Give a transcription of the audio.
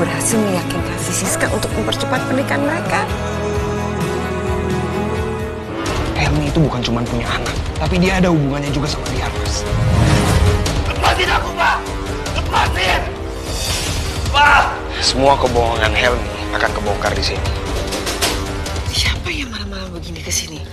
berhasil meyakinkan si Siska untuk mempercepat pernikahan mereka. Helmi itu bukan cuma punya anak, tapi dia ada hubungannya juga sama dia, Mas. Lepasin aku, Pak! Lepasin! Pak! Semua kebohongan Helmi akan kebongkar di sini. Siapa yang malam-malam begini ke sini?